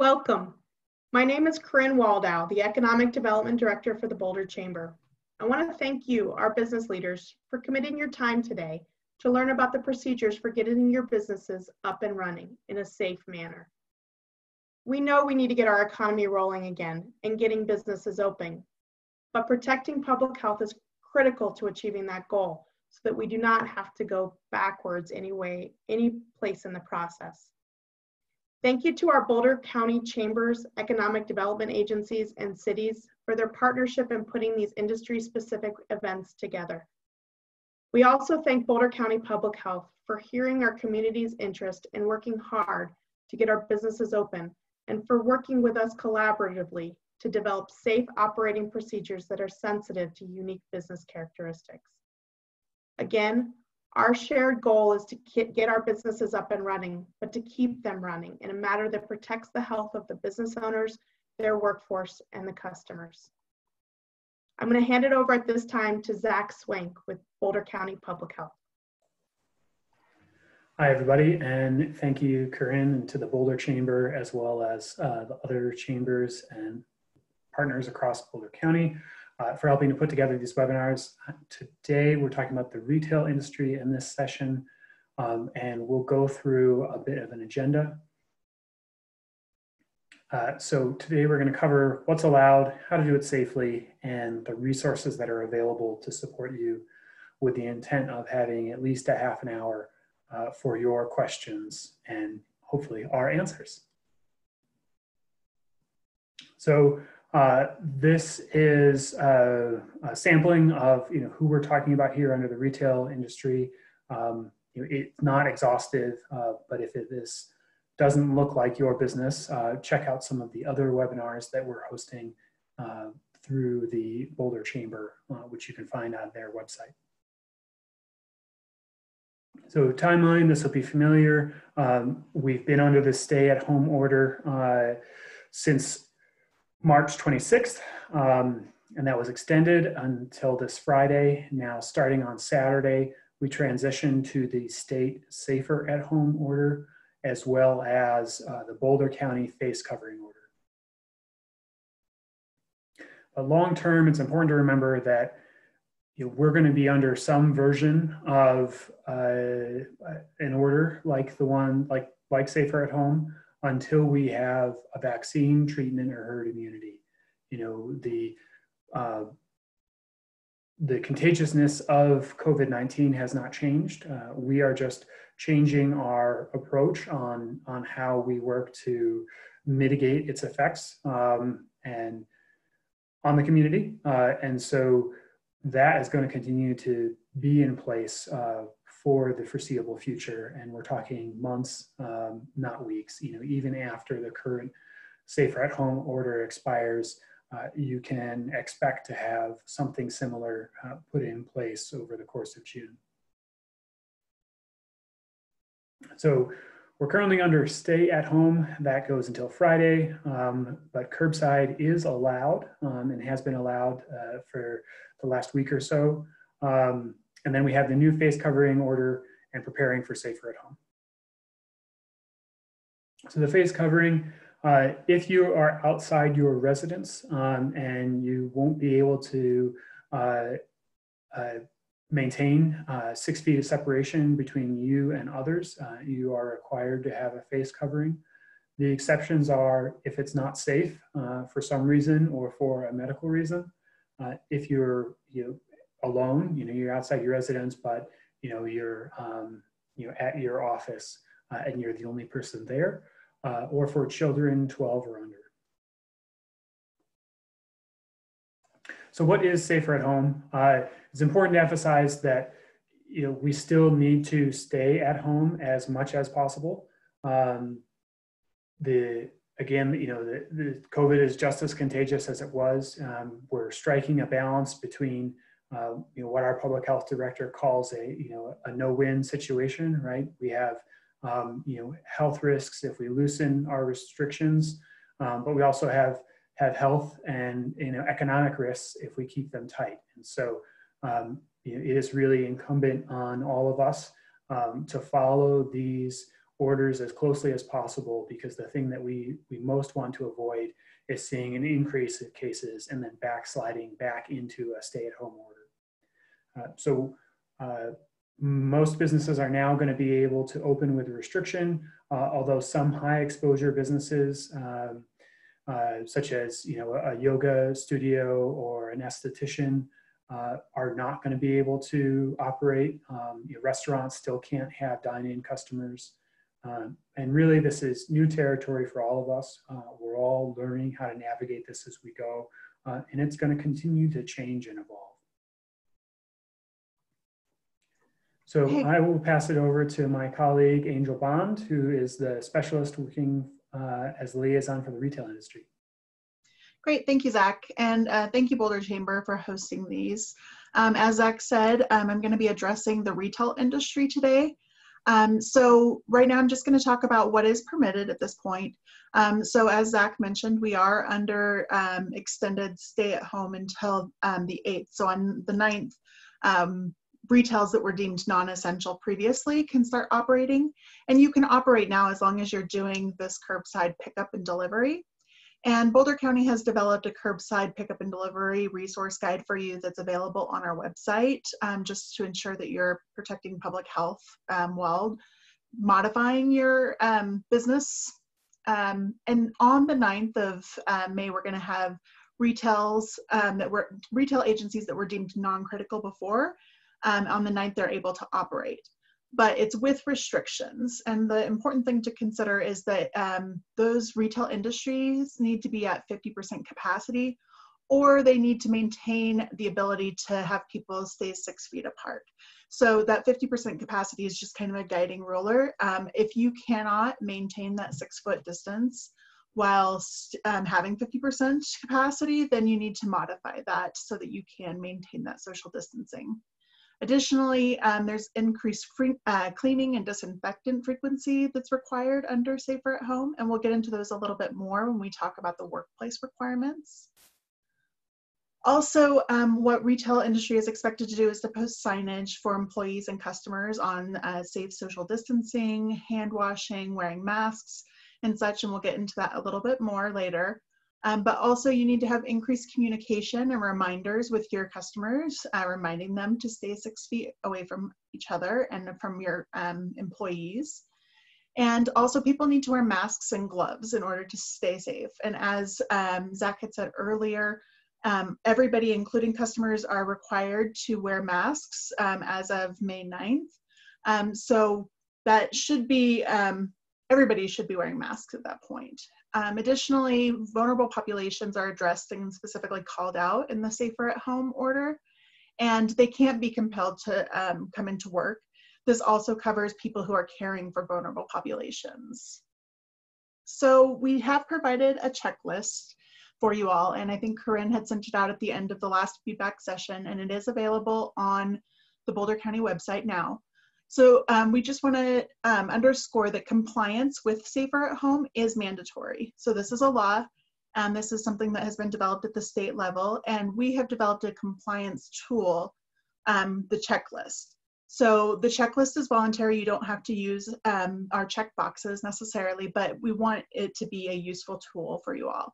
Welcome. My name is Corinne Waldow, the Economic Development Director for the Boulder Chamber. I want to thank you, our business leaders, for committing your time today to learn about the procedures for getting your businesses up and running in a safe manner. We know we need to get our economy rolling again and getting businesses open, but protecting public health is critical to achieving that goal so that we do not have to go backwards any way, any place in the process. Thank you to our Boulder County Chambers, economic development agencies, and cities for their partnership in putting these industry-specific events together. We also thank Boulder County Public Health for hearing our community's interest and working hard to get our businesses open and for working with us collaboratively to develop safe operating procedures that are sensitive to unique business characteristics. Again, our shared goal is to get our businesses up and running, but to keep them running in a manner that protects the health of the business owners, their workforce, and the customers. I'm going to hand it over at this time to Zach Swank with Boulder County Public Health. Hi, everybody, and thank you, Corinne, and to the Boulder Chamber, as well as uh, the other chambers and partners across Boulder County uh, for helping to put together these webinars. Today, we're talking about the retail industry in this session, um, and we'll go through a bit of an agenda. Uh, so today we're going to cover what's allowed, how to do it safely, and the resources that are available to support you with the intent of having at least a half an hour uh, for your questions and hopefully our answers. So uh, this is a, a, sampling of you know who we're talking about here under the retail industry. Um, you know, it's not exhaustive, uh, but if it is doesn't look like your business, uh, check out some of the other webinars that we're hosting uh, through the Boulder Chamber, uh, which you can find on their website. So timeline, this will be familiar. Um, we've been under the stay-at-home order uh, since March 26th, um, and that was extended until this Friday. Now, starting on Saturday, we transitioned to the state safer at home order as well as uh, the Boulder County face covering order. But long term, it's important to remember that you know, we're going to be under some version of uh, an order like the one like like safer at home until we have a vaccine, treatment, or herd immunity. You know, the uh, the contagiousness of COVID-19 has not changed. Uh, we are just changing our approach on, on how we work to mitigate its effects um, and on the community. Uh, and so that is going to continue to be in place uh, for the foreseeable future. And we're talking months, um, not weeks, you know, even after the current safer at home order expires, uh, you can expect to have something similar uh, put in place over the course of June. So we're currently under stay at home. That goes until Friday, um, but curbside is allowed um, and has been allowed uh, for the last week or so. Um, and then we have the new face covering order and preparing for safer at home. So the face covering, uh, if you are outside your residence um, and you won't be able to uh, uh, maintain uh, six feet of separation between you and others, uh, you are required to have a face covering. The exceptions are if it's not safe uh, for some reason or for a medical reason. if you're you alone, you know, you're outside your residence, but you know, you're um, you know, at your office uh, and you're the only person there, uh, or for children 12 or under. So what is safer at home? Uh, it's important to emphasize that you know, we still need to stay at home as much as possible. Um, the again, you know, the, the, COVID is just as contagious as it was. Um, we're striking a balance between uh, you know, what our public health director calls a, you know, a no-win situation, right? We have, um, you know, health risks if we loosen our restrictions, um, but we also have have health and you know economic risks if we keep them tight. And so um, you know, it is really incumbent on all of us um, to follow these orders as closely as possible because the thing that we, we most want to avoid is seeing an increase of cases and then backsliding back into a stay-at-home order. Uh, so uh, most businesses are now going to be able to open with restriction, uh, although some high exposure businesses, um, such as you know a yoga studio or an esthetician, uh, are not going to be able to operate. Um, you know, restaurants still can't have dine-in customers. Um, and really, this is new territory for all of us. Uh, we're all learning how to navigate this as we go, uh, and it's going to continue to change and evolve. So hey. I will pass it over to my colleague, Angel Bond, who is the specialist working uh, as liaison for the retail industry. Great, thank you, Zach. And uh, thank you, Boulder Chamber, for hosting these. Um, as Zach said, um, I'm going to be addressing the retail industry today. Um, so right now I'm just going to talk about what is permitted at this point. Um, so as Zach mentioned, we are under um, extended stay at home until um, the 8th. So on the 9th, um, retails that were deemed non-essential previously can start operating. And you can operate now as long as you're doing this curbside pickup and delivery. And Boulder County has developed a curbside pickup and delivery resource guide for you that's available on our website um, just to ensure that you're protecting public health um, while modifying your um, business. Um, and on the 9th of uh, May, we're going to have retails um, that were retail agencies that were deemed non-critical before. Um, on the 9th, they're able to operate but it's with restrictions. And the important thing to consider is that um, those retail industries need to be at 50% capacity or they need to maintain the ability to have people stay six feet apart. So that 50% capacity is just kind of a guiding ruler. Um, if you cannot maintain that six foot distance while um, having 50% capacity, then you need to modify that so that you can maintain that social distancing. Additionally, um, there's increased free, uh, cleaning and disinfectant frequency that's required under Safer at Home, and we'll get into those a little bit more when we talk about the workplace requirements. Also, um, what retail industry is expected to do is to post signage for employees and customers on uh, safe social distancing, hand washing, wearing masks, and such, and we'll get into that a little bit more later. Um, but also you need to have increased communication and reminders with your customers, uh, reminding them to stay six feet away from each other and from your um, employees. And also people need to wear masks and gloves in order to stay safe. And as um, Zach had said earlier, um, everybody, including customers, are required to wear masks um, as of May 9th. Um, so that should be, everybody should be wearing masks at that point. Um, additionally, vulnerable populations are addressed and specifically called out in the Safer at Home order, and they can't be compelled to um, come into work. This also covers people who are caring for vulnerable populations. So we have provided a checklist for you all, and I think Corinne had sent it out at the end of the last feedback session, and it is available on the Boulder County website now. So um, we just want to um, underscore that compliance with Safer at Home is mandatory. So this is a law, and this is something that has been developed at the state level, and we have developed a compliance tool, um, the checklist. So the checklist is voluntary. You don't have to use um, our check boxes necessarily, but we want it to be a useful tool for you all.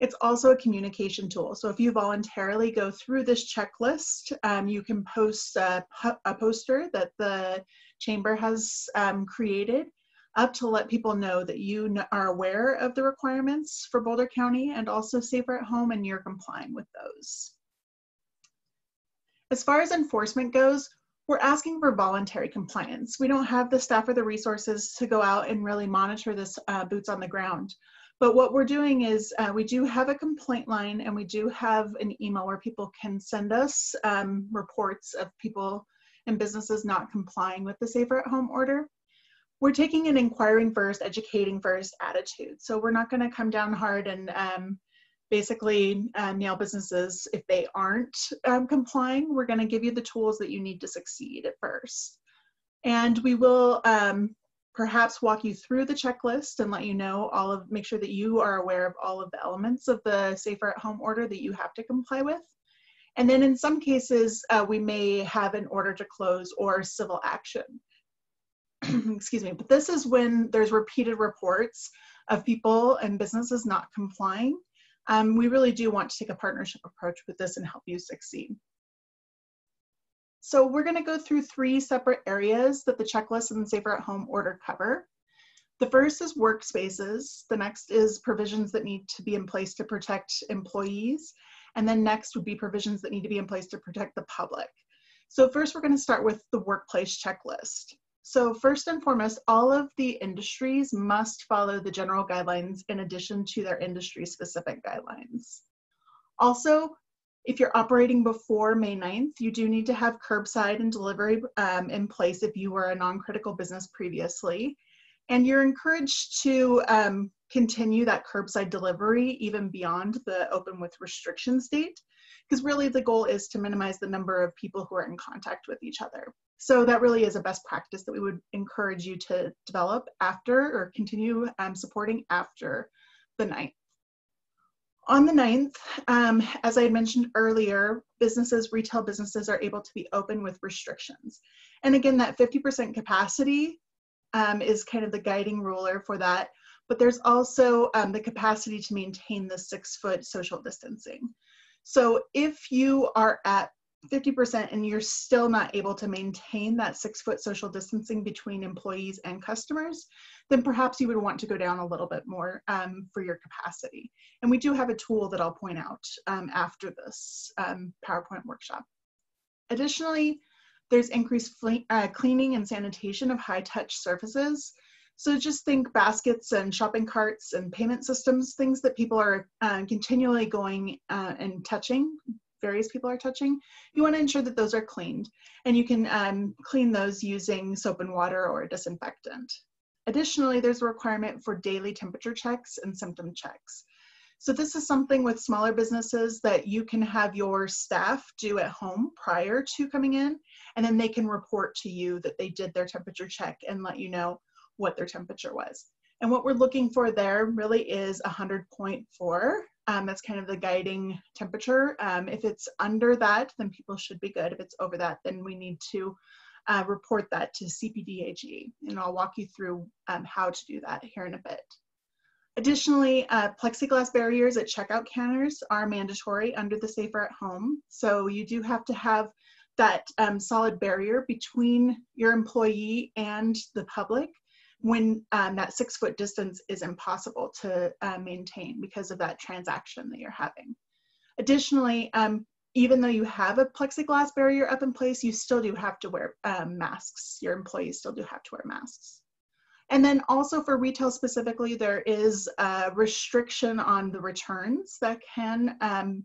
It's also a communication tool. So if you voluntarily go through this checklist, um, you can post a, a, poster that the chamber has um, created up to let people know that you are aware of the requirements for Boulder County and also safer at home and you're complying with those. As far as enforcement goes, we're asking for voluntary compliance. We don't have the staff or the resources to go out and really monitor this uh, boots on the ground. But what we're doing is uh, we do have a complaint line and we do have an email where people can send us um, reports of people and businesses not complying with the safer at home order. We're taking an inquiring first, educating first attitude. So we're not going to come down hard and um, basically um, nail businesses if they aren't um, complying. We're going to give you the tools that you need to succeed at first. And we will um, perhaps walk you through the checklist and let you know all of, make sure that you are aware of all of the elements of the safer at home order that you have to comply with. And then in some cases, uh, we may have an order to close or civil action. excuse me, but this is when there's repeated reports of people and businesses not complying. Um, we really do want to take a partnership approach with this and help you succeed. So we're gonna go through three separate areas that the checklist and the Safer at Home order cover. The first is workspaces. The next is provisions that need to be in place to protect employees. And then next would be provisions that need to be in place to protect the public. So first we're gonna start with the workplace checklist. So first and foremost, all of the industries must follow the general guidelines in addition to their industry specific guidelines. Also, if you're operating before May 9th, you do need to have curbside and delivery um, in place if you were a non-critical business previously. And you're encouraged to um, continue that curbside delivery even beyond the open with restrictions date, because really the goal is to minimize the number of people who are in contact with each other. So that really is a best practice that we would encourage you to develop after or continue um, supporting after the 9th. On the 9th, um, as I had mentioned earlier, businesses, retail businesses are able to be open with restrictions. And again, that 50% capacity um, is kind of the guiding ruler for that. But there's also um, the capacity to maintain the six foot social distancing. So if you are at 50% and you're still not able to maintain that six foot social distancing between employees and customers, then perhaps you would want to go down a little bit more um, for your capacity. And we do have a tool that I'll point out um, after this um, PowerPoint workshop. Additionally, there's increased uh, cleaning and sanitation of high touch surfaces. So just think baskets and shopping carts and payment systems, things that people are uh, continually going uh, and touching various people are touching, you want to ensure that those are cleaned. And you can um, clean those using soap and water or a disinfectant. Additionally, there's a requirement for daily temperature checks and symptom checks. So this is something with smaller businesses that you can have your staff do at home prior to coming in, and then they can report to you that they did their temperature check and let you know what their temperature was. And what we're looking for there really is 100.4 um, that's kind of the guiding temperature. Um, if it's under that, then people should be good. If it's over that, then we need to uh, report that to CPDHE. And I'll walk you through um, how to do that here in a bit. Additionally, uh, plexiglass barriers at checkout counters are mandatory under the Safer at Home. So you do have to have that um, solid barrier between your employee and the public when um, that six foot distance is impossible to uh, maintain because of that transaction that you're having. Additionally, um, even though you have a plexiglass barrier up in place, you still do have to wear um, masks. Your employees still do have to wear masks. And then also for retail specifically, there is a restriction on the returns that can, um,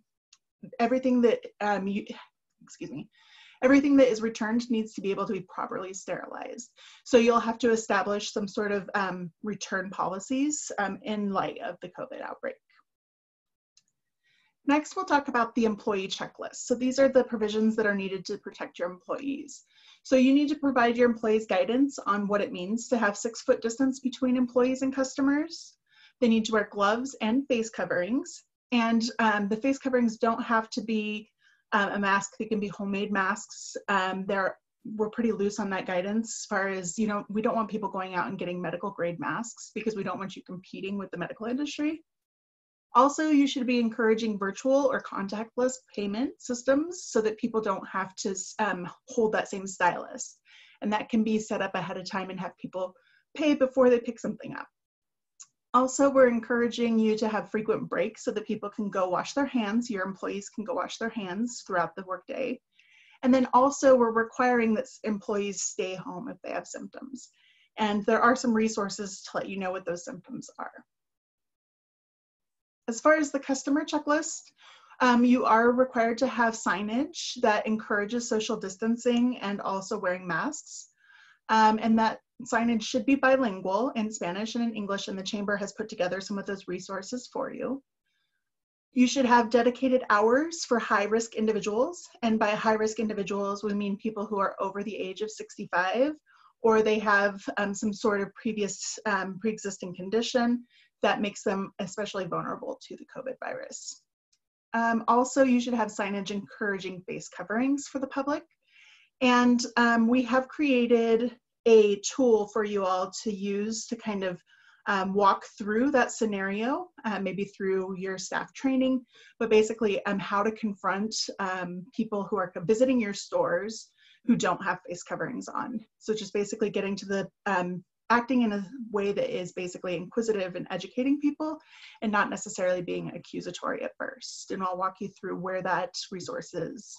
everything that um, you, excuse me, everything that is returned needs to be able to be properly sterilized. So you'll have to establish some sort of um, return policies um, in light of the COVID outbreak. Next, we'll talk about the employee checklist. So these are the provisions that are needed to protect your employees. So you need to provide your employees guidance on what it means to have six foot distance between employees and customers. They need to wear gloves and face coverings. And um, the face coverings don't have to be um, a mask. They can be homemade masks. Um, they're we're pretty loose on that guidance as far as you know we don't want people going out and getting medical grade masks because we don't want you competing with the medical industry also you should be encouraging virtual or contactless payment systems so that people don't have to um, hold that same stylus and that can be set up ahead of time and have people pay before they pick something up also, we're encouraging you to have frequent breaks so that people can go wash their hands. Your employees can go wash their hands throughout the workday. And then also, we're requiring that employees stay home if they have symptoms. And there are some resources to let you know what those symptoms are. As far as the customer checklist, um, you are required to have signage that encourages social distancing and also wearing masks. Um, and that signage should be bilingual in Spanish and in English, and the Chamber has put together some of those resources for you. You should have dedicated hours for high risk individuals. And by high risk individuals, we mean people who are over the age of 65 or they have um, some sort of previous um, pre existing condition that makes them especially vulnerable to the COVID virus. Um, also, you should have signage encouraging face coverings for the public. And um, we have created a tool for you all to use to kind of um, walk through that scenario, uh, maybe through your staff training, but basically um, how to confront um, people who are visiting your stores who don't have face coverings on. So just basically getting to the um, acting in a way that is basically inquisitive and educating people and not necessarily being accusatory at first. And I'll walk you through where that resource is.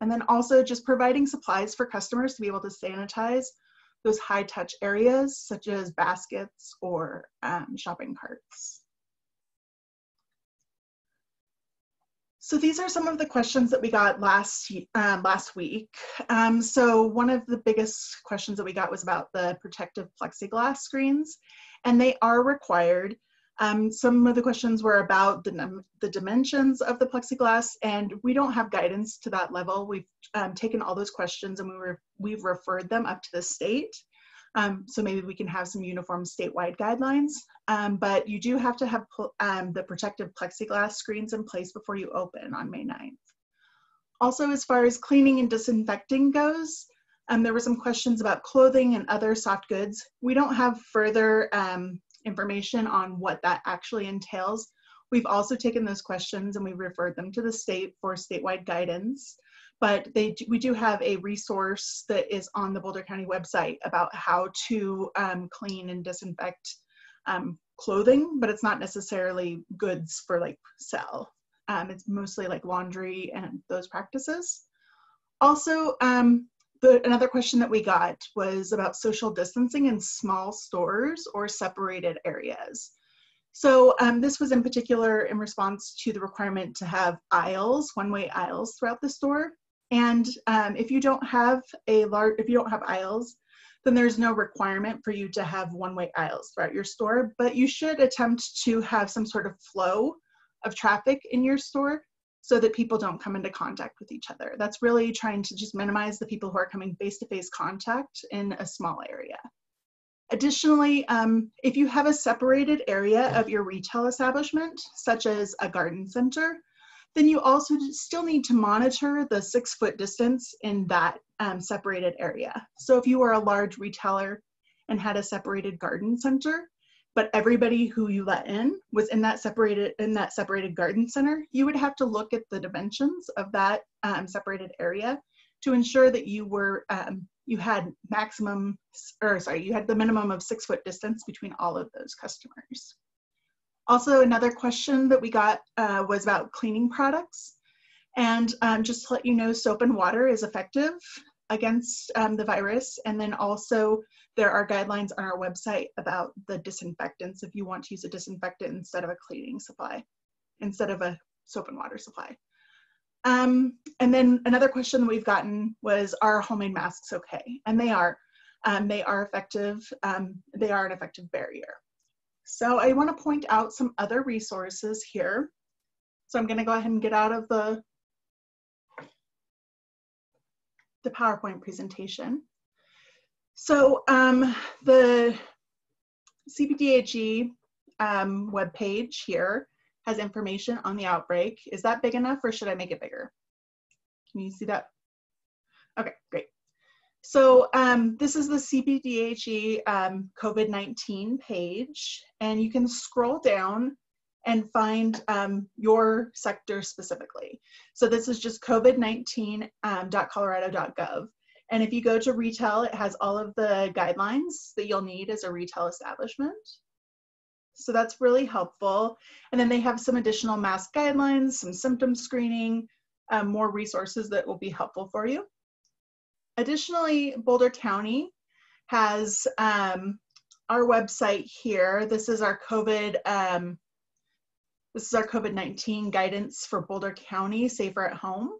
And then also just providing supplies for customers to be able to sanitize those high touch areas such as baskets or um, shopping carts. So these are some of the questions that we got last um, last week. Um, so one of the biggest questions that we got was about the protective plexiglass screens, and they are required. Um, some of the questions were about the, the dimensions of the plexiglass, and we don't have guidance to that level. We've um, taken all those questions and we were, we've referred them up to the state. Um, so maybe we can have some uniform statewide guidelines, um, but you do have to have um, the protective plexiglass screens in place before you open on May 9th. Also, as far as cleaning and disinfecting goes, um, there were some questions about clothing and other soft goods. We don't have further um, information on what that actually entails. We've also taken those questions and we've referred them to the state for statewide guidance but they we do have a resource that is on the Boulder County website about how to um, clean and disinfect um, clothing, but it's not necessarily goods for like sell. Um, it's mostly like laundry and those practices. Also, um, the, another question that we got was about social distancing in small stores or separated areas. So um, this was in particular in response to the requirement to have aisles, one-way aisles throughout the store. And um, if you don't have a large, if you don't have aisles, then there's no requirement for you to have one-way aisles throughout your store, but you should attempt to have some sort of flow of traffic in your store so that people don't come into contact with each other. That's really trying to just minimize the people who are coming face-to-face -face contact in a small area. Additionally, um, if you have a separated area of your retail establishment, such as a garden center, then you also still need to monitor the six foot distance in that um, separated area. So if you are a large retailer and had a separated garden center, but everybody who you let in was in that separated in that separated garden center, you would have to look at the dimensions of that um, separated area to ensure that you were um, you had maximum or sorry you had the minimum of six foot distance between all of those customers. Also, another question that we got uh, was about cleaning products. And um, just to let you know, soap and water is effective against um, the virus. And then also there are guidelines on our website about the disinfectants if you want to use a disinfectant instead of a cleaning supply, instead of a soap and water supply. Um, and then another question that we've gotten was, are homemade masks okay? And they are. Um, they are effective. Um, they are an effective barrier. So I want to point out some other resources here. So I'm going to go ahead and get out of the, the PowerPoint presentation. So um, the CPDHE um, webpage here has information on the outbreak. Is that big enough or should I make it bigger? Can you see that? Okay, great. So um, this is the CPDHE um, COVID-19 page, and you can scroll down and find um, your sector specifically. So this is just covid19.colorado.gov. Um, and if you go to retail, it has all of the guidelines that you'll need as a retail establishment. So that's really helpful. And then they have some additional mask guidelines, some symptom screening, um, more resources that will be helpful for you. Additionally, Boulder County has um, our website here. This is our COVID, um, this is our COVID-19 guidance for Boulder County, Safer at Home.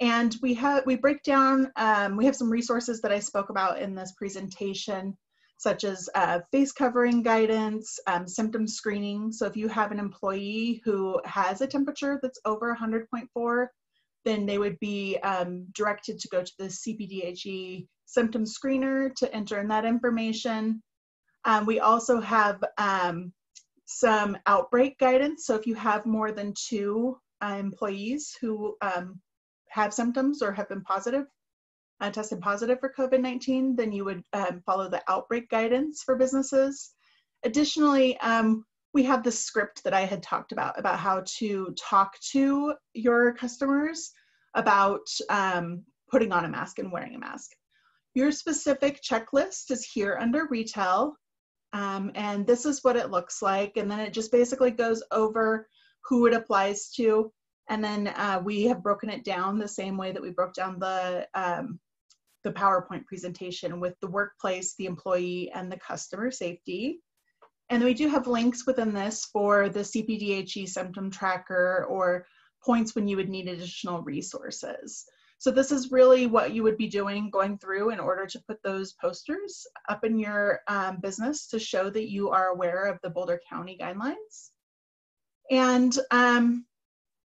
And we have, we break down, um, we have some resources that I spoke about in this presentation, such as uh, face covering guidance, um, symptom screening. So if you have an employee who has a temperature that's over 100.4, then they would be um, directed to go to the CPDHE symptom screener to enter in that information. Um, we also have um, some outbreak guidance. So if you have more than two uh, employees who um, have symptoms or have been positive uh, tested positive for COVID 19, then you would um, follow the outbreak guidance for businesses. Additionally, um, we have the script that I had talked about, about how to talk to your customers about um, putting on a mask and wearing a mask. Your specific checklist is here under retail. Um, and this is what it looks like. And then it just basically goes over who it applies to. And then uh, we have broken it down the same way that we broke down the, um, the PowerPoint presentation with the workplace, the employee, and the customer safety. And we do have links within this for the CPDHE symptom tracker or points when you would need additional resources. So this is really what you would be doing going through in order to put those posters up in your um, business to show that you are aware of the Boulder County guidelines. And um,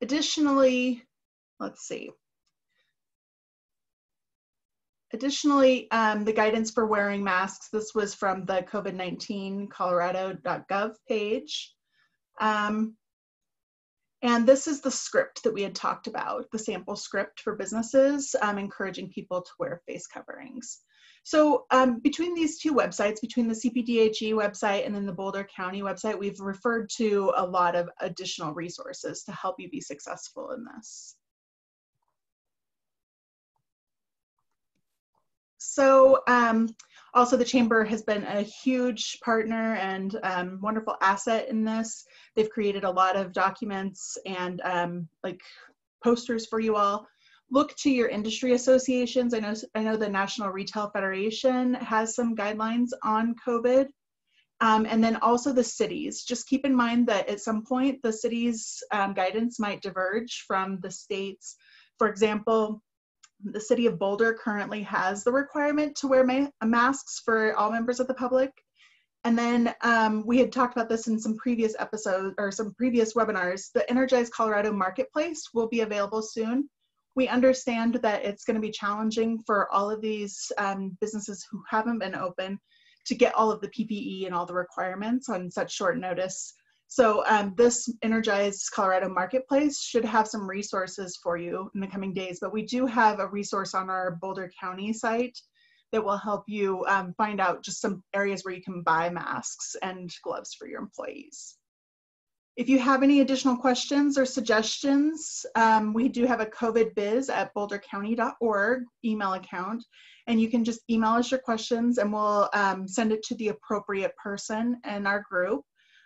additionally, let's see. Additionally, um, the guidance for wearing masks, this was from the COVID-19 colorado.gov page. Um, and this is the script that we had talked about, the sample script for businesses, um, encouraging people to wear face coverings. So um, between these two websites, between the CPDHE website and then the Boulder County website, we've referred to a lot of additional resources to help you be successful in this. So um, also the Chamber has been a huge partner and um, wonderful asset in this. They've created a lot of documents and um, like posters for you all. Look to your industry associations. I know, I know the National Retail Federation has some guidelines on COVID. Um, and then also the cities. Just keep in mind that at some point the city's um, guidance might diverge from the state's. For example, the city of Boulder currently has the requirement to wear ma masks for all members of the public. And then um, we had talked about this in some previous episodes or some previous webinars. The Energize Colorado Marketplace will be available soon. We understand that it's going to be challenging for all of these um, businesses who haven't been open to get all of the PPE and all the requirements on such short notice. So um, this Energize Colorado Marketplace should have some resources for you in the coming days, but we do have a resource on our Boulder County site that will help you um, find out just some areas where you can buy masks and gloves for your employees. If you have any additional questions or suggestions, um, we do have a COVID biz at bouldercounty.org email account, and you can just email us your questions and we'll um, send it to the appropriate person in our group.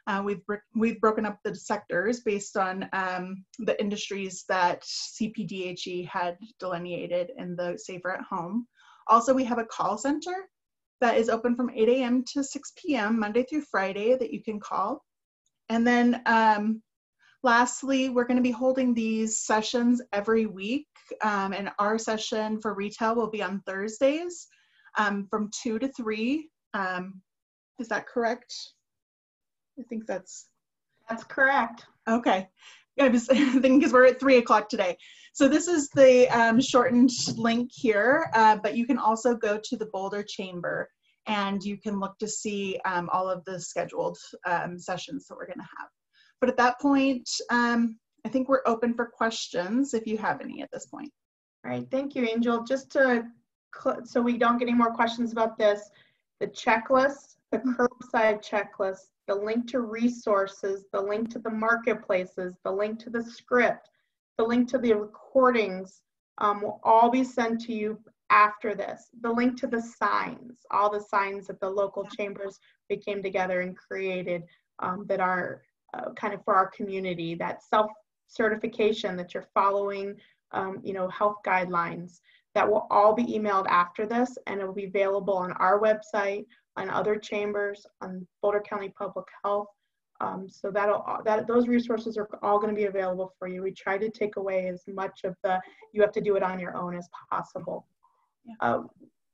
Uh, we've, we've broken up the sectors based on um, the industries that CPDHE had delineated in the Safer at Home. Also, we have a call center that is open from 8 a.m. to 6 p.m. Monday through Friday that you can call. And then um, lastly, we're going to be holding these sessions every week. Um, and our session for retail will be on Thursdays um, from 2 to 3. Um, is that correct? I think that's that's correct. Okay. I was thinking because we're at three o'clock today. So this is the um, shortened link here, uh, but you can also go to the Boulder Chamber and you can look to see um, all of the scheduled um, sessions that we're going to have. But at that point, um, I think we're open for questions if you have any at this point. All right, thank you, Angel. Just to so we don't get any more questions about this, the checklist, the curbside checklist, the link to resources, the link to the marketplaces, the link to the script, the link to the recordings um, will all be sent to you after this. The link to the signs, all the signs that the local chambers we came together and created um, that are uh, kind of for our community, that self certification that you're following, um, you know, health guidelines that will all be emailed after this and it will be available on our website, on other chambers, on Boulder County Public Health. Um, so that'll that those resources are all going to be available for you. We try to take away as much of the you have to do it on your own as possible. Yeah. Uh,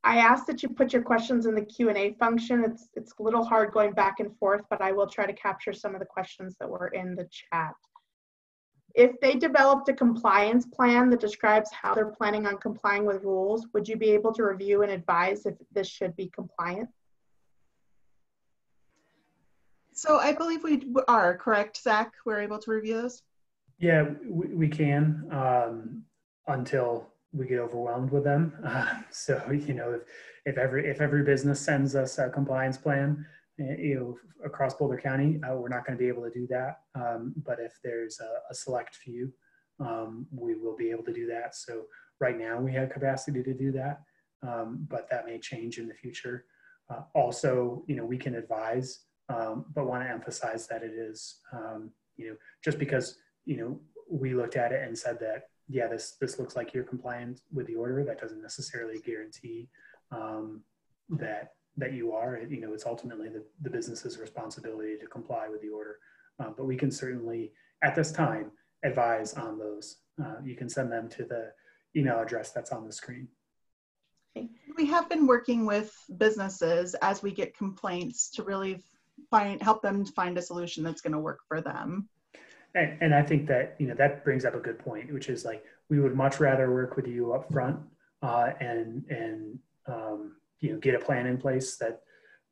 I ask that you put your questions in the Q&A function. It's, it's a little hard going back and forth, but I will try to capture some of the questions that were in the chat. If they developed a compliance plan that describes how they're planning on complying with rules, would you be able to review and advise if this should be compliant? So I believe we are correct, Zach. We're able to review those. Yeah, we, we can um, until we get overwhelmed with them. Uh, so you know, if if every if every business sends us a compliance plan, eh, you know, across Boulder County, uh, we're not going to be able to do that. Um, but if there's a, a select few, um, we will be able to do that. So right now we have capacity to do that, um, but that may change in the future. Uh, also, you know, we can advise, um, but want to emphasize that it is, um, you know, just because you know we looked at it and said that yeah, this this looks like you're compliant with the order. That doesn't necessarily guarantee um, that that you are. You know, it's ultimately the, the business's responsibility to comply with the order. Uh, but we can certainly, at this time, advise on those. Uh, you can send them to the email address that's on the screen. We have been working with businesses as we get complaints to really find help them find a solution that's going to work for them. And, and I think that you know that brings up a good point, which is like we would much rather work with you up front uh, and and um, you know get a plan in place that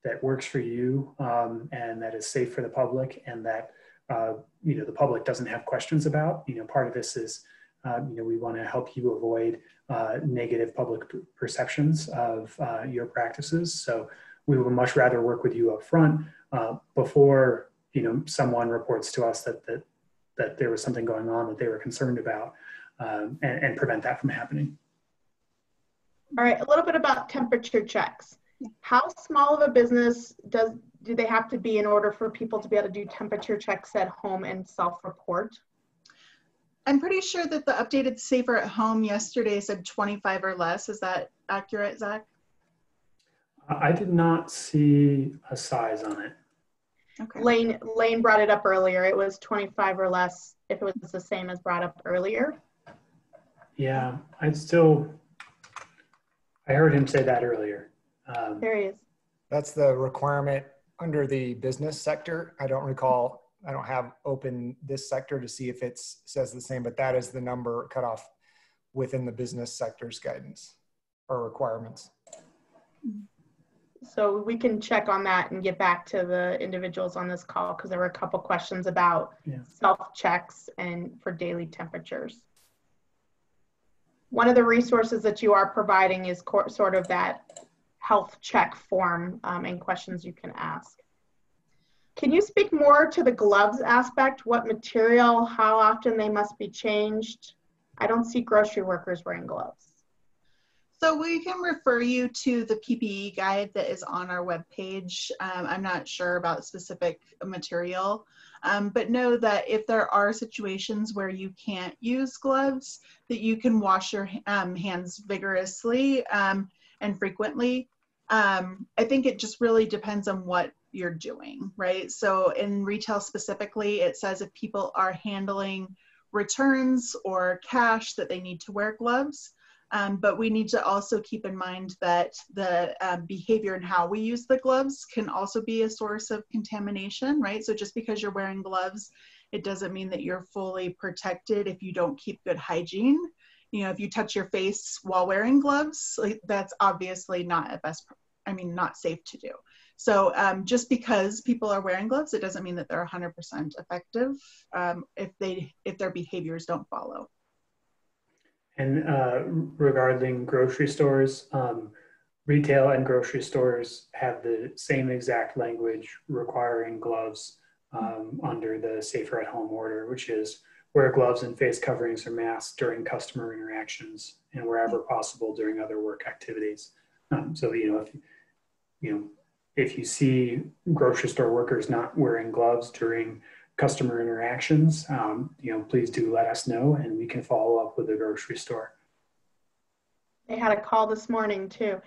that works for you um, and that is safe for the public and that uh, you know the public doesn't have questions about. You know, part of this is uh, you know we want to help you avoid uh, negative public perceptions of uh, your practices. So we would much rather work with you up front uh, before you know someone reports to us that that that there was something going on that they were concerned about um, and, and prevent that from happening. All right, a little bit about temperature checks. How small of a business does do they have to be in order for people to be able to do temperature checks at home and self-report? I'm pretty sure that the updated Safer at Home yesterday said 25 or less. Is that accurate, Zach? I did not see a size on it. Okay. Lane Lane brought it up earlier. It was 25 or less if it was the same as brought up earlier. Yeah, I'd still I heard him say that earlier. Um, there he is. That's the requirement under the business sector. I don't recall. I don't have open this sector to see if it says the same, but that is the number cut off within the business sector's guidance or requirements. Mm-hmm. So we can check on that and get back to the individuals on this call because there were a couple questions about yeah. self checks and for daily temperatures. One of the resources that you are providing is sort of that health check form um, and questions you can ask. Can you speak more to the gloves aspect? What material, how often they must be changed? I don't see grocery workers wearing gloves. So we can refer you to the PPE guide that is on our webpage. Um, I'm not sure about specific material, um, but know that if there are situations where you can't use gloves, that you can wash your um, hands vigorously um, and frequently. Um, I think it just really depends on what you're doing, right? So in retail specifically, it says if people are handling returns or cash that they need to wear gloves. Um, but we need to also keep in mind that the um, behavior and how we use the gloves can also be a source of contamination, right? So just because you're wearing gloves, it doesn't mean that you're fully protected if you don't keep good hygiene. You know, if you touch your face while wearing gloves, like, that's obviously not a best, I mean, not safe to do. So um, just because people are wearing gloves, it doesn't mean that they're 100% effective um, if they if their behaviors don't follow. And uh, regarding grocery stores, um, retail and grocery stores have the same exact language requiring gloves um, under the Safer at Home order, which is wear gloves and face coverings or masks during customer interactions and wherever possible during other work activities. Um, so you know if you know if you see grocery store workers not wearing gloves during customer interactions, um, you know, please do let us know and we can follow up with the grocery store. They had a call this morning too.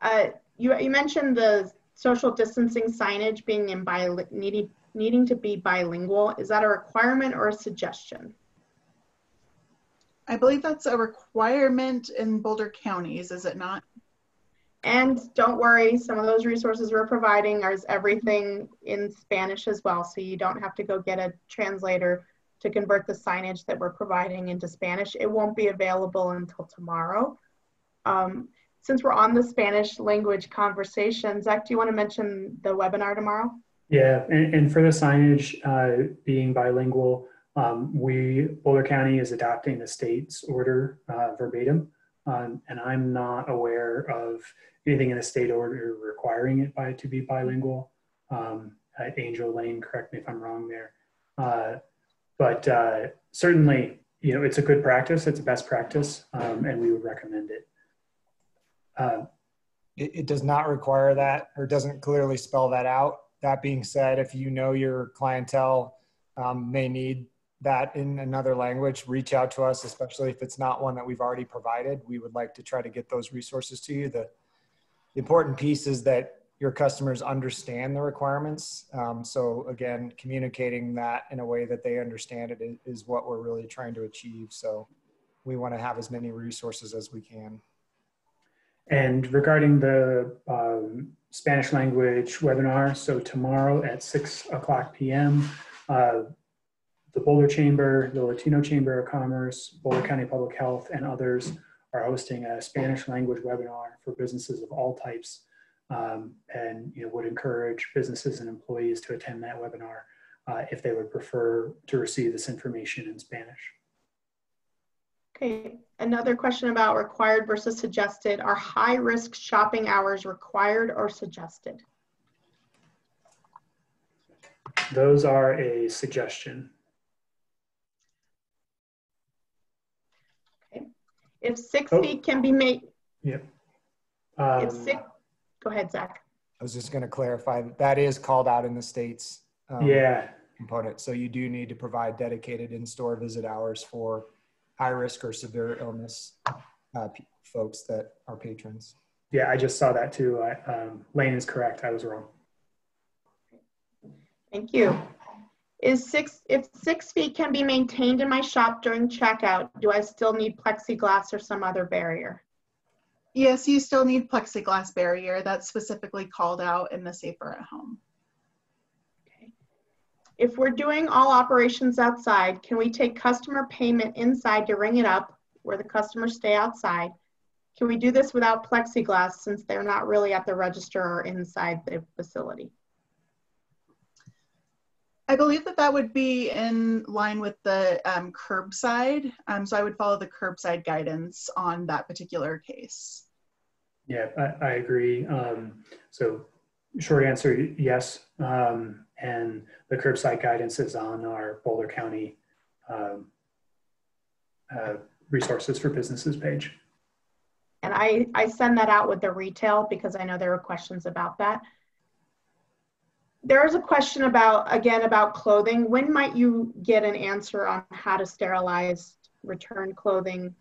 Uh, you, you mentioned the social distancing signage being in bi needing, needing to be bilingual. Is that a requirement or a suggestion? I believe that's a requirement in Boulder counties, is it not? And don't worry, some of those resources we're providing are everything in Spanish as well. So you don't have to go get a translator to convert the signage that we're providing into Spanish. It won't be available until tomorrow. Um, since we're on the Spanish language conversation, Zach, do you want to mention the webinar tomorrow? Yeah, and, and for the signage uh, being bilingual, um, we, Boulder County is adopting the state's order uh, verbatim. Um, and I'm not aware of anything in the state order requiring it by to be bilingual. Um, at Angel Lane, correct me if I'm wrong there. Uh, but uh, certainly, you know, it's a good practice. It's a best practice, um, and we would recommend it. Uh, it, it does not require that or doesn't clearly spell that out. That being said, if you know your clientele um, may need that in another language, reach out to us, especially if it's not one that we've already provided. We would like to try to get those resources to you. The, the important piece is that your customers understand the requirements. Um, so again, communicating that in a way that they understand it is, what we're really trying to achieve. So we want to have as many resources as we can. And regarding the um, Spanish language webinar, so tomorrow at 6 o'clock p.m., uh, the Boulder Chamber, the Latino Chamber of Commerce, Boulder County Public Health, and others are hosting a Spanish language webinar for businesses of all types um, and you know, would encourage businesses and employees to attend that webinar uh, if they would prefer to receive this information in Spanish. Okay, another question about required versus suggested. Are high risk shopping hours required or suggested? Those are a suggestion. If six oh. feet can be made. Yep. Um, if six, go ahead, Zach. I was just going to clarify that, that is called out in the states. Um, yeah. Component. So you do need to provide dedicated in-store visit hours for high risk or severe illness uh, folks that are patrons. Yeah, I just saw that too. I, um, Lane is correct. I was wrong. Thank you. Is six if six feet can be maintained in my shop during checkout, do I still need plexiglass or some other barrier? Yes, you still need plexiglass barrier. That's specifically called out in the Safer at Home. Okay. If we're doing all operations outside, can we take customer payment inside to ring it up where the customers stay outside? Can we do this without plexiglass since they're not really at the register or inside the facility? I believe that that would be in line with the um, curbside. Um, so I would follow the curbside guidance on that particular case. Yeah, I, I agree. Um, so short answer, yes. Um, and the curbside guidance is on our Boulder County um, uh, resources for businesses page. And I, I send that out with the retail because I know there were questions about that there is a question about again about clothing. When might you get an answer on how to sterilize return clothing?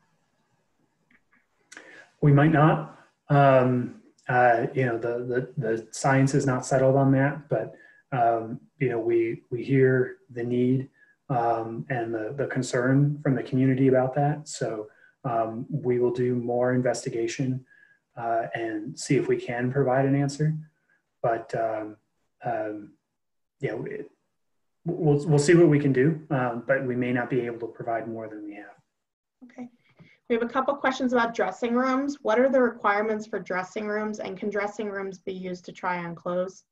We might not. Um, uh, you know the, the the science is not settled on that but um, you know we we hear the need um, and the, the concern from the community about that. So um, we will do more investigation uh, and see if we can provide an answer. But um, yeah, we'll, we'll see what we can do, um, but we may not be able to provide more than we have. Okay. We have a couple questions about dressing rooms. What are the requirements for dressing rooms and can dressing rooms be used to try on clothes?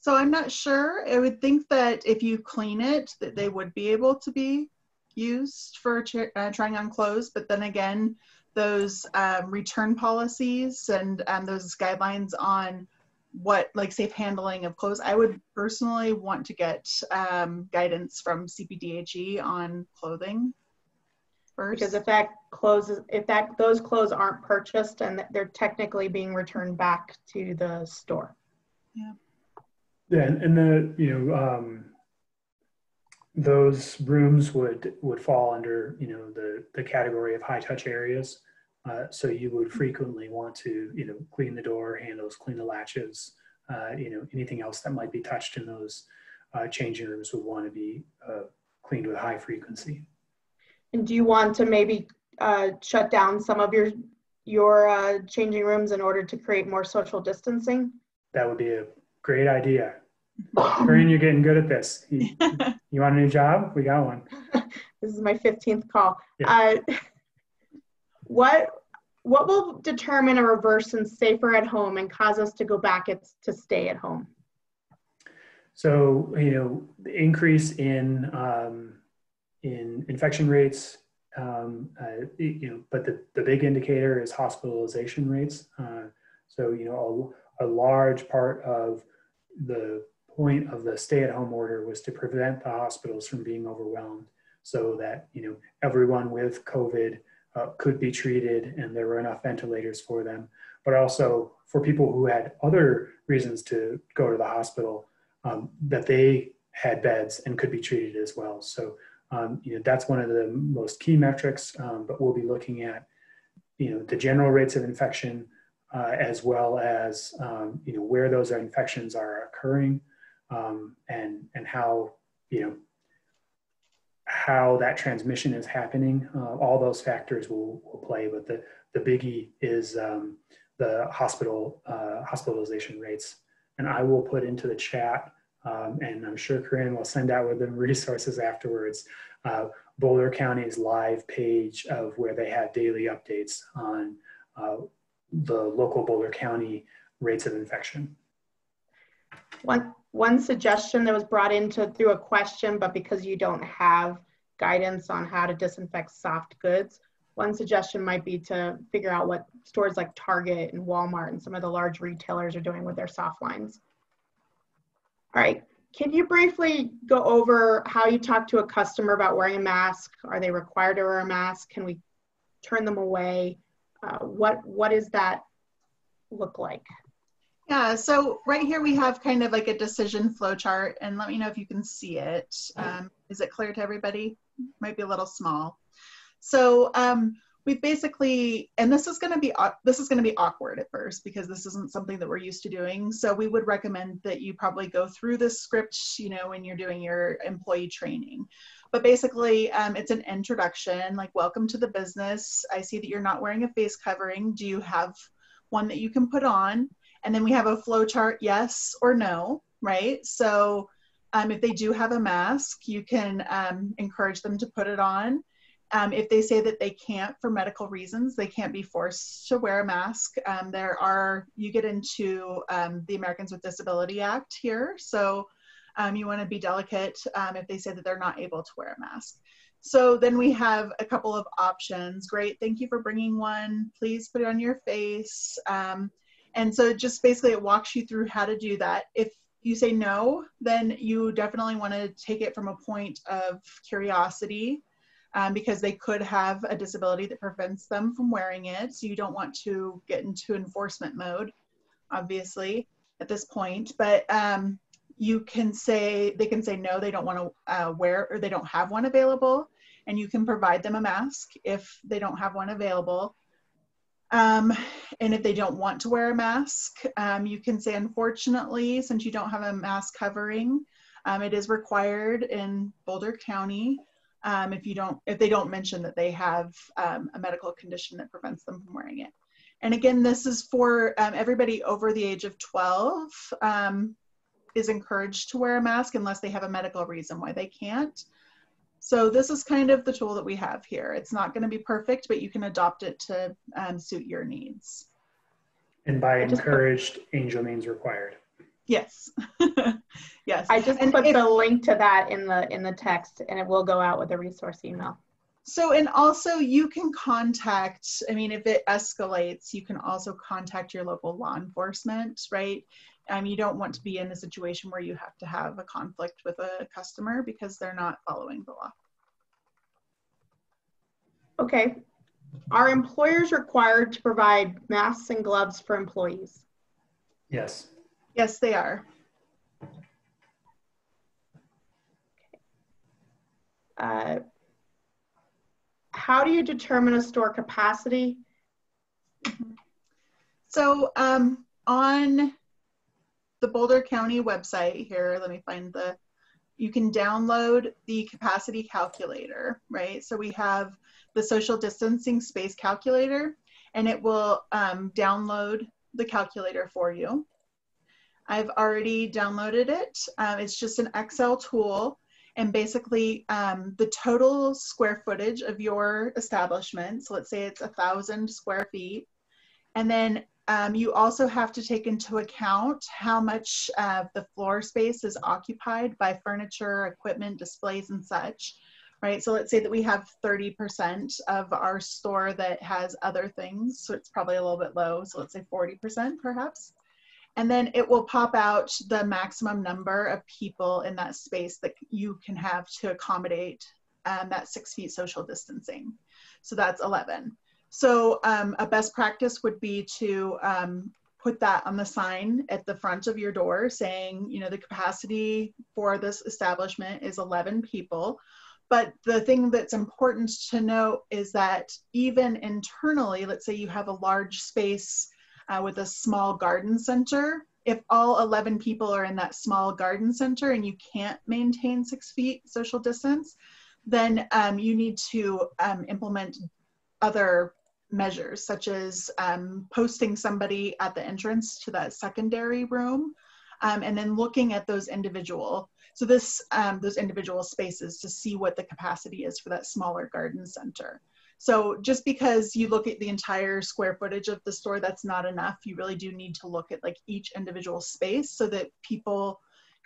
So I'm not sure. I would think that if you clean it, that they would be able to be used for uh, trying on clothes. But then again, those um, return policies and um, those guidelines on what like safe handling of clothes i would personally want to get um, guidance from cpdhe on clothing first. Because if that clothes if that those clothes aren't purchased and they're technically being returned back to the store. Yeah. Yeah and the you know um, those rooms would would fall under you know the the category of high touch areas. Uh, so you would frequently want to you know clean the door handles, clean the latches, uh, you know anything else that might be touched in those uh, changing rooms would want to be uh, cleaned with high frequency. And do you want to maybe uh, shut down some of your your uh, changing rooms in order to create more social distancing? That would be a great idea. Corinne, you're getting good at this. You, you, want a new job? We got one. this is my 15th call. Yeah. What what will determine a reverse and safer at home and cause us to go back to stay at home? So you know the increase in um, in infection rates, um, uh, you know, but the, the big indicator is hospitalization rates. Uh, so, you know, a, a large part of the point of the stay-at-home order was to prevent the hospitals from being overwhelmed so that, you know, everyone with COVID uh, could be treated and there were enough ventilators for them, but also for people who had other reasons to go to the hospital, um, that they had beds and could be treated as well. So, um, you know, that's one of the most key metrics, um, but we'll be looking at, you know, the general rates of infection uh, as well as, um, you know, where those infections are occurring um, and, and how, you know, how that transmission is happening. Uh, all those factors will, will play, but the, the biggie is um, the hospital uh, hospitalization rates. And I will put into the chat, um, and I'm sure Corinne will send out with them resources afterwards, uh, Boulder County's live page of where they have daily updates on uh, the local Boulder County rates of infection. One, one suggestion that was brought into through a question, but because you don't have guidance on how to disinfect soft goods, one suggestion might be to figure out what stores like Target and Walmart and some of the large retailers are doing with their soft lines. All right, can you briefly go over how you talk to a customer about wearing a mask? Are they required to wear a mask? Can we turn them away? Uh, what what does that look like? Yeah, so right here we have kind of like a decision flow chart, and let me know if you can see it. Um, is it clear to everybody? Might be a little small. So um, we've basically, and this is going to be this is going to be awkward at first because this isn't something that we're used to doing. So we would recommend that you probably go through this script, you know, when you're doing your employee training. But basically, um, it's an introduction, like welcome to the business. I see that you're not wearing a face covering. Do you have one that you can put on? And then we have a flow chart, yes or no, right? So um, if they do have a mask, you can um, encourage them to put it on. Um, if they say that they can't for medical reasons, they can't be forced to wear a mask. Um, there are, you get into um, the Americans with Disability Act here. So um, you want to be delicate if they say that they're not able to wear a mask. So then we have a couple of options. Great, thank you for bringing one. Please put it on your face. Um, and so just basically it walks you through how to do that. If you say no, then you definitely want to take it from a point of curiosity um, because they could have a disability that prevents them from wearing it. So you don't want to get into enforcement mode, obviously, at this point. But um, you can say, they can say no, they don't want to uh, wear or they don't have one available. And you can provide them a mask if they don't have one available. Um, and if they don't want to wear a mask, um, you can say, unfortunately, since you don't have a mask covering, um, it is required in Boulder County um, if you don't, if they don't mention that they have um, a medical condition that prevents them from wearing it. And again, this is for um, everybody over the age of 12 is encouraged to wear a mask unless they have a medical reason why they can't. So this is kind of the tool that we have here. It's not going to be perfect, but you can adopt it to um, suit your needs. And by encouraged, Angel means required. Yes. yes. I just and put if, the link to that in the in the text, and it will go out with a resource email. So, and also you can contact. I mean, if it escalates, you can also contact your local law enforcement, right? Um, you don't want to be in a situation where you have to have a conflict with a customer because they're not following the law. Okay. Are employers required to provide masks and gloves for employees? Yes. Yes, they are. Uh, how do you determine a store capacity? So um, on the Boulder County website here, let me find the, you can download the capacity calculator, right? So we have the social distancing space calculator and it will um, download the calculator for you. I've already downloaded it. Um, it's just an Excel tool and basically um, the total square footage of your establishment. So let's say it's a thousand square feet. And then um, you also have to take into account how much uh, the floor space is occupied by furniture, equipment, displays, and such. right? So let's say that we have 30% of our store that has other things. So it's probably a little bit low. So let's say 40% perhaps. And then it will pop out the maximum number of people in that space that you can have to accommodate um, that six feet social distancing. So that's 11. So um, a best practice would be to um, put that on the sign at the front of your door saying, you know, the capacity for this establishment is 11 people. But the thing that's important to note is that even internally, let's say you have a large space uh, with a small garden center, if all 11 people are in that small garden center and you can't maintain six feet social distance, then um, you need to um, implement other measures, such as um, posting somebody at the entrance to that secondary room, um, and then looking at those individual, so this um, those individual spaces to see what the capacity is for that smaller garden center. So just because you look at the entire square footage of the store, that's not enough. You really do need to look at like each individual space so that people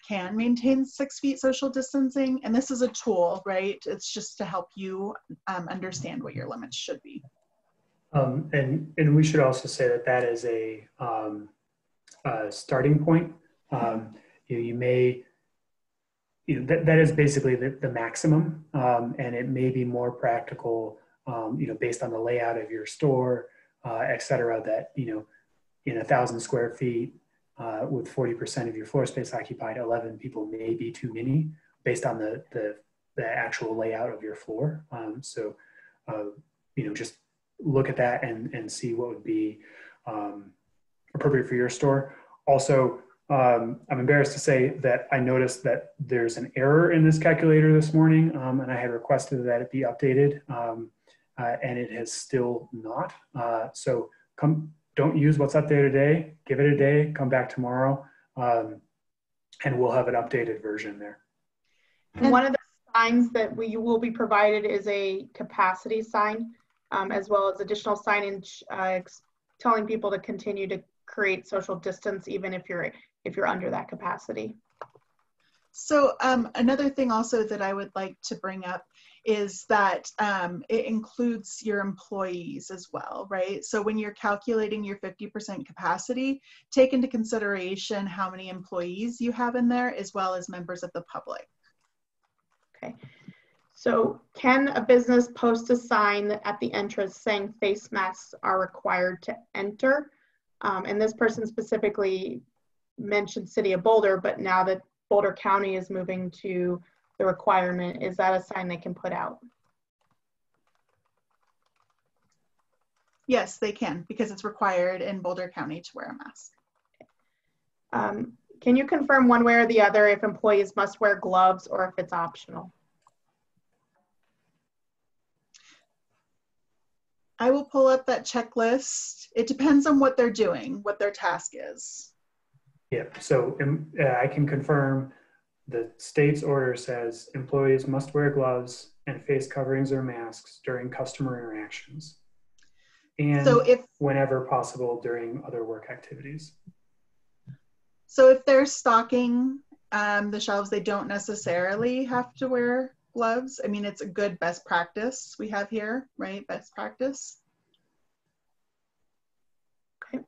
can maintain six feet social distancing. And this is a tool, right? It's just to help you um, understand what your limits should be. Um, and, and we should also say that that is a, um, a starting point. Um, you, you may, you know, that, that is basically the, the maximum um, and it may be more practical, um, you know, based on the layout of your store, uh, et cetera, that, you know, in a thousand square feet uh, with 40% of your floor space occupied, 11 people may be too many based on the, the, the actual layout of your floor. Um, so, uh, you know, just look at that and, and see what would be um, appropriate for your store. Also, um, I'm embarrassed to say that I noticed that there's an error in this calculator this morning, um, and I had requested that it be updated, um, uh, and it has still not. Uh, so come, don't use what's up there today. Give it a day. Come back tomorrow, um, and we'll have an updated version there. And one of the signs that we will be provided is a capacity sign um, as well as additional signage uh, telling people to continue to create social distance even if you're if you're under that capacity. So um, another thing also that I would like to bring up is that um, it includes your employees as well, right? So when you're calculating your 50% capacity, take into consideration how many employees you have in there as well as members of the public. Okay. So can a business post a sign at the entrance saying face masks are required to enter? Um, and this person specifically mentioned City of Boulder, but now that Boulder County is moving to the requirement, is that a sign they can put out? Yes, they can because it's required in Boulder County to wear a mask. Um, can you confirm one way or the other if employees must wear gloves or if it's optional? I will pull up that checklist. It depends on what they're doing, what their task is. Yeah, so um, uh, I can confirm the state's order says employees must wear gloves and face coverings or masks during customer interactions. And so if, whenever possible during other work activities. So if they're stocking um, the shelves, they don't necessarily have to wear gloves. I mean, it's a good best practice we have here, right? Best practice. Okay.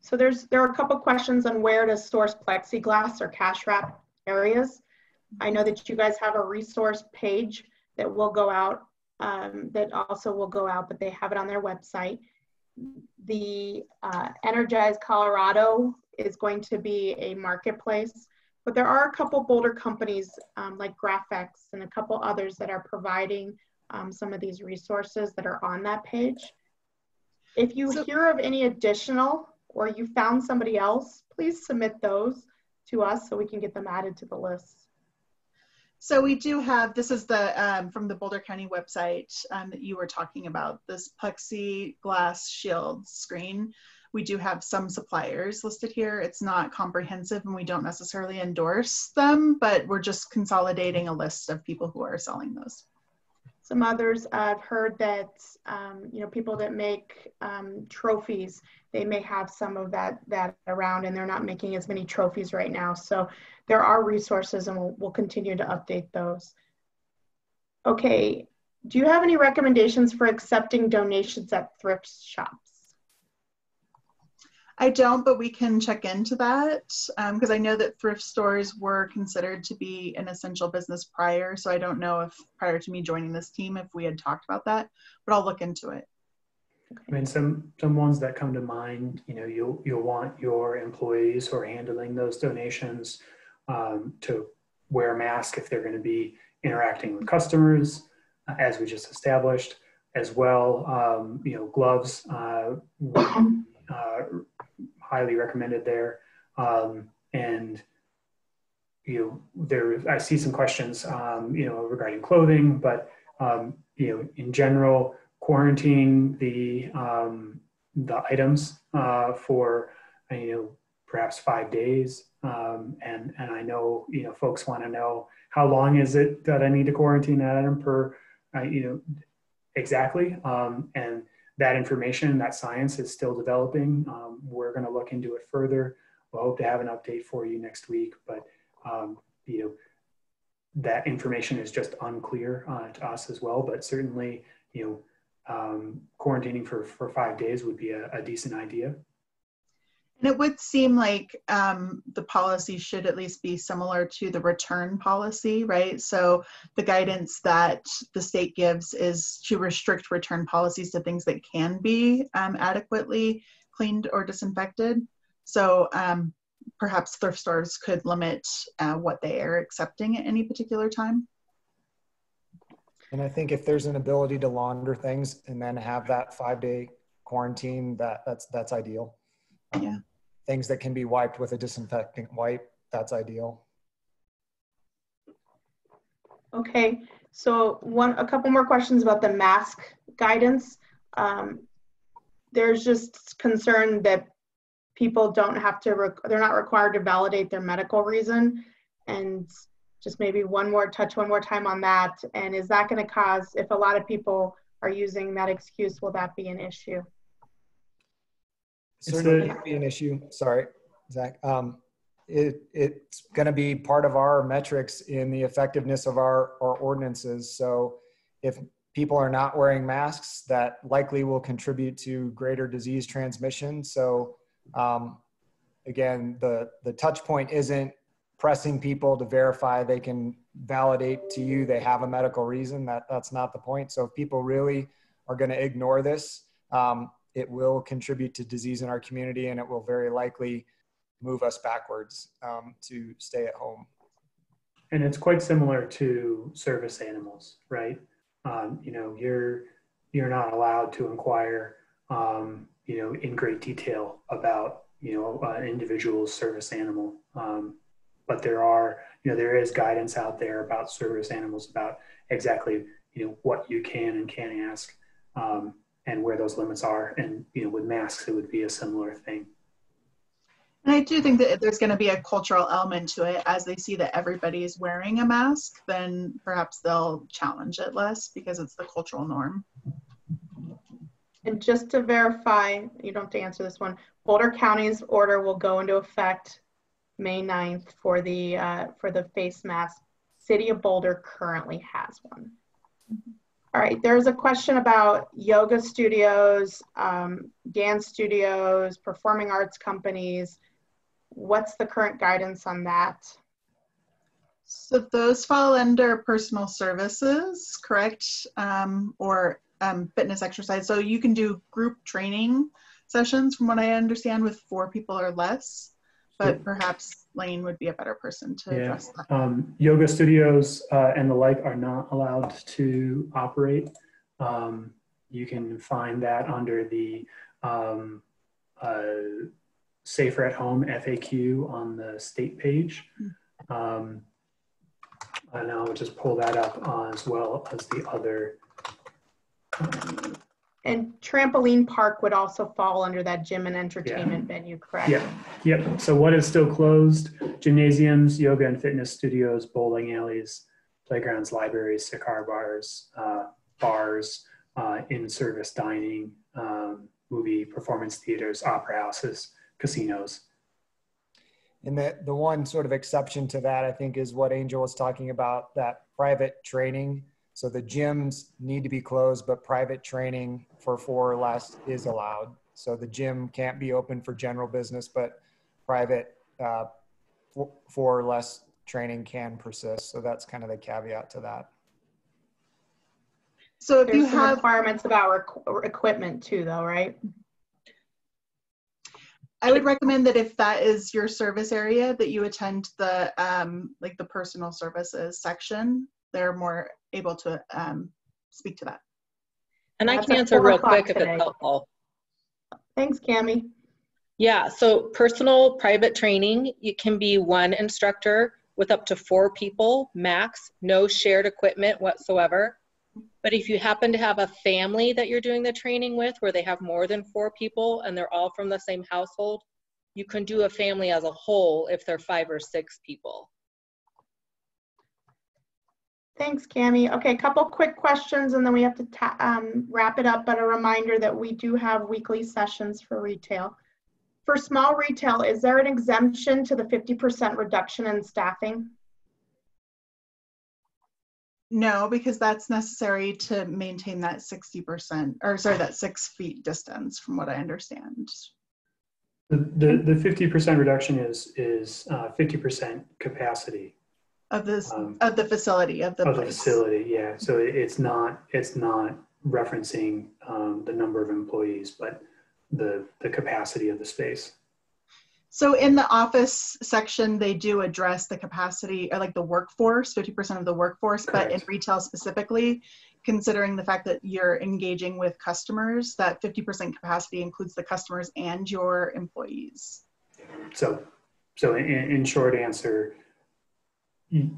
So there's there are a couple questions on where to source plexiglass or cash wrap areas. I know that you guys have a resource page that will go out, um, that also will go out, but they have it on their website. The uh, Energize Colorado is going to be a marketplace but there are a couple Boulder companies um, like Graphex and a couple others that are providing um, some of these resources that are on that page. If you so, hear of any additional or you found somebody else, please submit those to us so we can get them added to the list. So we do have, this is the, um, from the Boulder County website um, that you were talking about, this plexiglass shield screen we do have some suppliers listed here. It's not comprehensive and we don't necessarily endorse them, but we're just consolidating a list of people who are selling those. Some others I've heard that, um, you know, people that make um, trophies, they may have some of that, that around and they're not making as many trophies right now. So there are resources and we'll, we'll continue to update those. Okay, do you have any recommendations for accepting donations at thrift shops? I don't, but we can check into that because um, I know that thrift stores were considered to be an essential business prior. So I don't know if prior to me joining this team, if we had talked about that, but I'll look into it. I mean, some some ones that come to mind, you know, you'll you'll want your employees who are handling those donations um, to wear a mask if they're going to be interacting with customers, uh, as we just established, as well. Um, you know, gloves. Uh, uh, highly recommended there. Um, and you know, there I see some questions, um, you know, regarding clothing, but um, you know, in general, quarantining the um, the items uh, for you know perhaps five days, um, and and I know you know folks want to know how long is it that I need to quarantine that item per, uh, you know, exactly, um, and that information, that science is still developing. Um, we're going to look into it further. We'll hope to have an update for you next week, but um, you know that information is just unclear uh, to us as well. But certainly, you know, um, quarantining for for five days would be a, a decent idea. And it would seem like um, the policy should at least be similar to the return policy, right? So the guidance that the state gives is to restrict return policies to things that can be um, adequately cleaned or disinfected. So um, perhaps thrift stores could limit uh, what they are accepting at any particular time. And I think if there's an ability to launder things and then have that five day quarantine, that that's that's ideal. Yeah. Things that can be wiped with a disinfectant wipe, that's ideal. Okay, so one, a couple more questions about the mask guidance. Um, there's just concern that people don't have to, they're not required to validate their medical reason. And just maybe one more touch one more time on that. And is that going to cause, if a lot of people are using that excuse, will that be an issue? Certainly a, be an issue. Sorry, Zach. Um, it, it's going to be part of our metrics in the effectiveness of our, our ordinances. So if people are not wearing masks, that likely will contribute to greater disease transmission. So um, again, the, the touch point isn't pressing people to verify they can validate to you they have a medical reason. That, that's not the point. So if people really are going to ignore this, um, it will contribute to disease in our community and it will very likely move us backwards um, to stay at home. And it's quite similar to service animals, right? Um, you know, you're you're not allowed to inquire, um, you know, in great detail about you know an individual's service animal. Um, but there are, you know, there is guidance out there about service animals about exactly you know what you can and can't ask. Um, and where those limits are. And you know, with masks, it would be a similar thing. And I do think that there's going to be a cultural element to it as they see that everybody is wearing a mask, then perhaps they'll challenge it less because it's the cultural norm. And just to verify, you don't have to answer this one. Boulder County's order will go into effect May 9th for the uh, for the face mask. City of Boulder currently has one. Mm -hmm. All right, there's a question about yoga studios, um, dance studios, performing arts companies. What's the current guidance on that? So those fall under personal services, correct? Um, or um, fitness exercise. So you can do group training sessions, from what I understand, with four people or less but perhaps Lane would be a better person to yeah. address that. Um, yoga studios uh, and the like are not allowed to operate. Um, you can find that under the um, uh, Safer at Home FAQ on the state page. Um, and I'll just pull that up as well as the other. And trampoline park would also fall under that gym and entertainment yeah. venue, correct? Yeah. Yep. So what is still closed? Gymnasiums, yoga and fitness studios, bowling alleys, playgrounds, libraries, cigar bars, uh, bars, uh, in-service dining, um, movie performance theaters, opera houses, casinos. And the, the one sort of exception to that, I think, is what Angel was talking about, that private training So the gyms need to be closed, but private training for four or less is allowed. So the gym can't be open for general business, but private uh, four, four or less training can persist. So that's kind of the caveat to that. So if you There's some have, requirements about requ- equipment too, though, right? I would recommend that if that is your service area, that you attend the, um, like the personal services section. They're more able to, um, speak to that. And I can answer real quick if it's helpful. Thanks, Cami. Yeah, so personal private training, it can be one instructor with up to four people max, no shared equipment whatsoever. But if you happen to have a family that you're doing the training with where they have more than four people and they're all from the same household, you can do a family as a whole if they're five or six people. Thanks, Cami. Okay, a couple quick questions and then we have to ta- um, wrap it up, but a reminder that we do have weekly sessions for retail. For small retail, is there an exemption to the 50% reduction in staffing? No, because that's necessary to maintain that 60%, or sorry, that six feet distance from what I understand. The, the, the 50% reduction is, is uh, 50% capacity Of this, um, of the facility, of the of the facility, yeah. So it- it's not, it's not referencing um, the number of employees, but the, the capacity of the space. So in the office section, they do address the capacity, or like the workforce, 50% of the workforce, but in retail specifically, considering the fact that you're engaging with customers, that 50% capacity includes the customers and your employees. So, so in, in short answer,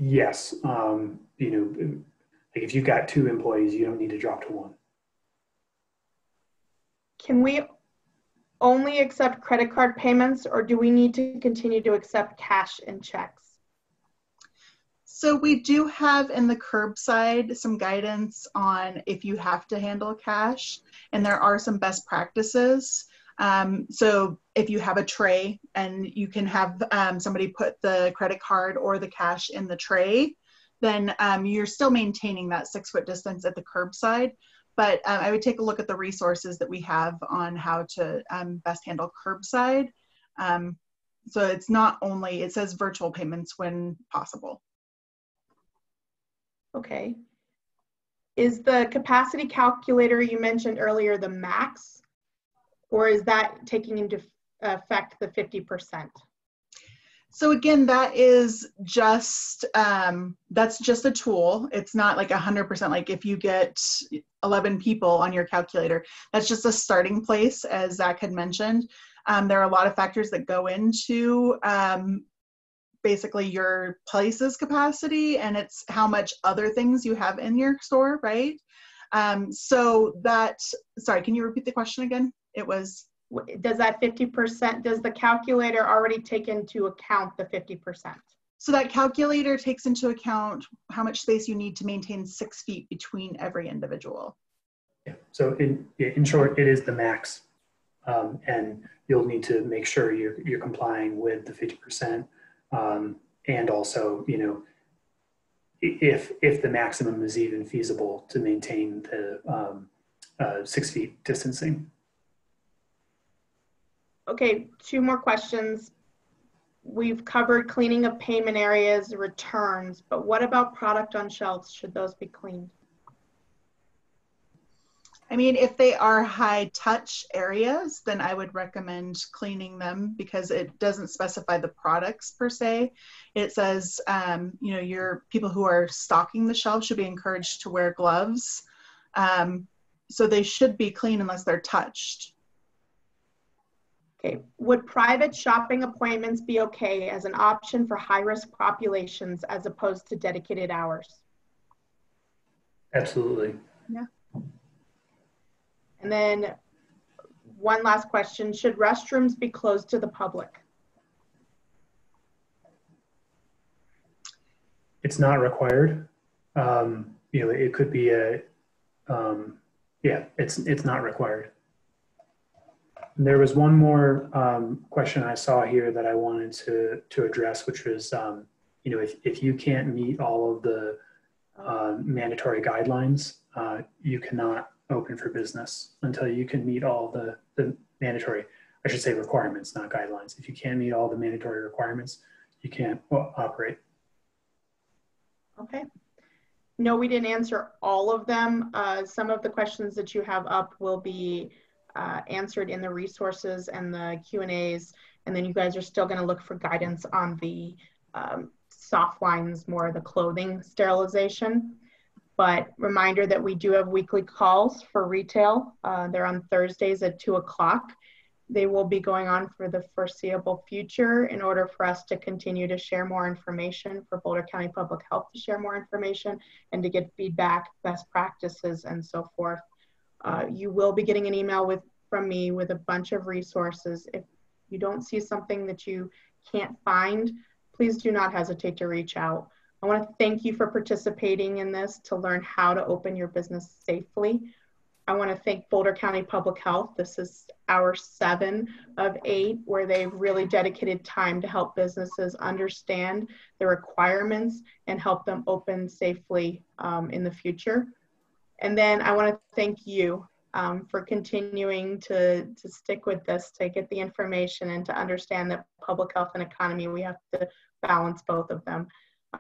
yes, um, you know, like if you've got two employees, you don't need to drop to one. Can we only accept credit card payments or do we need to continue to accept cash and checks? So we do have in the curbside some guidance on if you have to handle cash, and there are some best practices. Um, so if you have a tray and you can have um, somebody put the credit card or the cash in the tray, then um, you're still maintaining that six foot distance at the curbside. But um, I would take a look at the resources that we have on how to um, best handle curbside. Um, so it's not only, it says virtual payments when possible. Okay. Is the capacity calculator you mentioned earlier the max? Or is that taking into effect the 50%? So again, that is just um, that's just a tool. It's not like a hundred percent. Like if you get eleven people on your calculator, that's just a starting place, as Zach had mentioned. Um, there are a lot of factors that go into um, basically your place's capacity, and it's how much other things you have in your store, right? Um, so that sorry, can you repeat the question again? It was Does that 50%, does the calculator already take into account the 50%? So that calculator takes into account how much space you need to maintain six feet between every individual. Yeah. So in, in short, it is the max. Um, and you'll need to make sure you're, you're complying with the 50%. Um, and also, you know, if, if the maximum is even feasible to maintain the um, uh, six feet distancing. Okay, two more questions. We've covered cleaning of payment areas, returns, but what about product on shelves? Should those be cleaned? I mean, if they are high touch areas, then I would recommend cleaning them because it doesn't specify the products per se. It says, um, you know, your people who are stocking the shelves should be encouraged to wear gloves. Um, so they should be clean unless they're touched. Okay, would private shopping appointments be okay as an option for high-risk populations as opposed to dedicated hours? Absolutely. Yeah. And then one last question, should restrooms be closed to the public? It's not required. Um, you know, it could be a, um, yeah, it's, it's not required. There was one more um, question I saw here that I wanted to, to address, which was, um, you know, if, if you can't meet all of the uh, mandatory guidelines, uh, you cannot open for business until you can meet all the, the mandatory, I should say requirements, not guidelines. If you can't meet all the mandatory requirements, you can't operate. Okay. No, we didn't answer all of them. Uh, some of the questions that you have up will be uh, answered in the resources and the Q and A's, and then you guys are still going to look for guidance on the um, soft lines, more the clothing sterilization. But reminder that we do have weekly calls for retail. Uh, they're on Thursdays at two o'clock. They will be going on for the foreseeable future in order for us to continue to share more information, for Boulder County Public Health to share more information, and to get feedback, best practices, and so forth. Uh, you will be getting an email with from me with a bunch of resources. If you don't see something that you can't find, please do not hesitate to reach out. I want to thank you for participating in this to learn how to open your business safely. I want to thank Boulder County Public Health. This is our seven of eight where they've really dedicated time to help businesses understand the requirements and help them open safely um, in the future. And then I want to thank you um, for continuing to, to stick with this, to get the information and to understand that public health and economy, we have to balance both of them.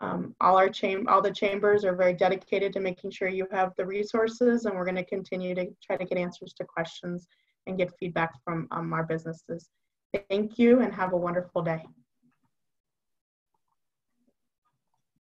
Um, all our cham- all the chambers are very dedicated to making sure you have the resources, and we're going to continue to try to get answers to questions and get feedback from um, our businesses. Thank you, and have a wonderful day.